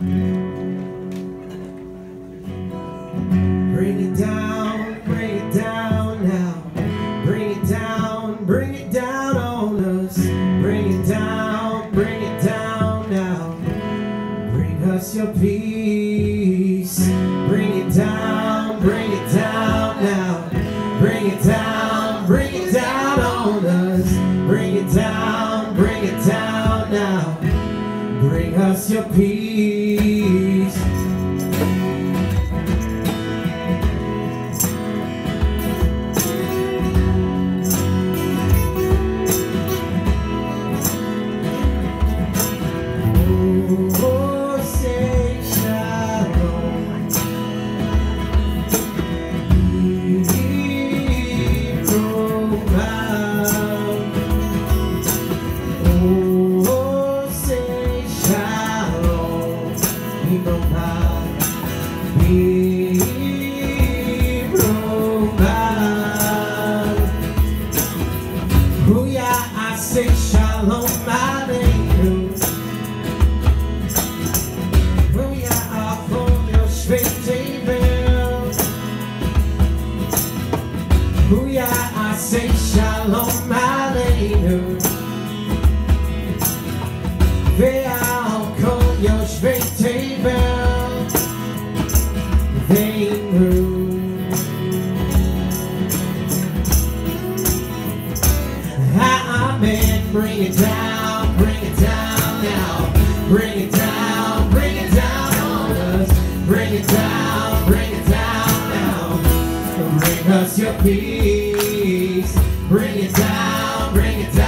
Bring it down, bring it down now. Bring it down, bring it down on us. Bring it down, bring it down now. Bring us your peace. Bring it down, bring it down now. Bring it down, bring it down on us. Bring it down, bring it down now. Bring us your peace. Oseh shalom aleichem. Ve'al your straight table. Ve'imru. Amen. Bring it down, bring it down now. Bring it down, us your peace. Bring it down, bring it down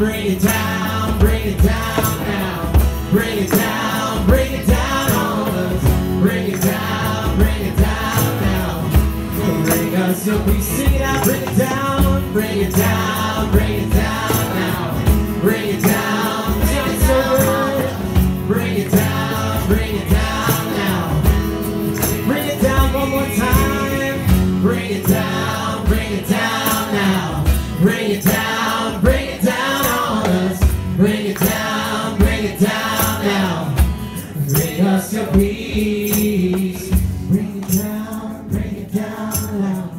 Bring it down, bring it down now. Bring it down, bring it down on us. Bring it down, bring it down now. Bring us your peace. Sing it out, bring it down, bring it down, bring it down now. Bring it down, sing it so. Bring it down, bring it down now. Bring it down one more time. Bring it down, Bring us your peace. Bring it down, bring it down loud.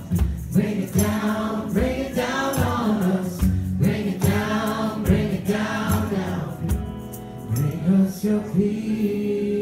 Bring it down, bring it down on us. Bring it down, bring it down loud. Bring us your peace.